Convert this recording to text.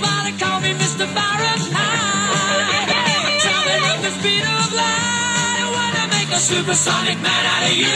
why they call me Mr. Supersonic man out of you.